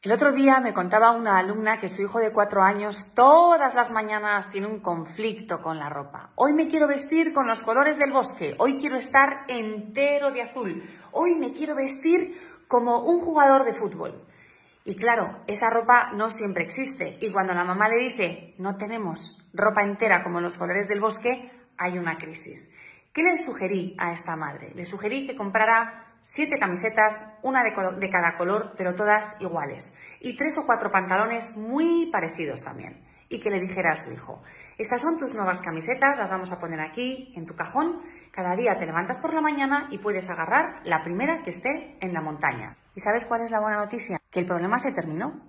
El otro día me contaba una alumna que su hijo de cuatro años todas las mañanas tiene un conflicto con la ropa. Hoy me quiero vestir con los colores del bosque, hoy quiero estar entero de azul, hoy me quiero vestir como un jugador de fútbol. Y claro, esa ropa no siempre existe y cuando la mamá le dice no tenemos ropa entera como los colores del bosque, hay una crisis. ¿Qué le sugerí a esta madre? Le sugerí que comprara siete camisetas, una de, cada color, pero todas iguales, y tres o cuatro pantalones muy parecidos también, y que le dijera a su hijo, estas son tus nuevas camisetas, las vamos a poner aquí en tu cajón, cada día te levantas por la mañana y puedes agarrar la primera que esté en la montaña. ¿Y sabes cuál es la buena noticia? Que el problema se terminó.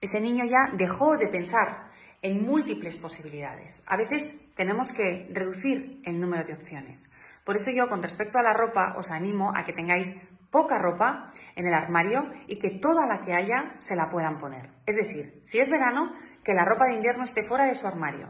Ese niño ya dejó de pensar en múltiples posibilidades. A veces tenemos que reducir el número de opciones. Por eso yo, con respecto a la ropa, os animo a que tengáis poca ropa en el armario y que toda la que haya se la puedan poner. Es decir, si es verano, que la ropa de invierno esté fuera de su armario.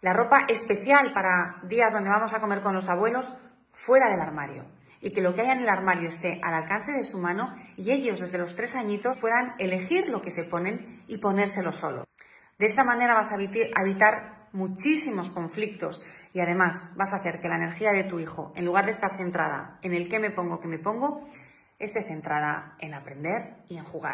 La ropa especial para días donde vamos a comer con los abuelos, fuera del armario. Y que lo que haya en el armario esté al alcance de su mano y ellos desde los tres añitos puedan elegir lo que se ponen y ponérselo solo. De esta manera vas a evitar muchísimos conflictos y además vas a hacer que la energía de tu hijo, en lugar de estar centrada en el qué me pongo, qué me pongo, esté centrada en aprender y en jugar.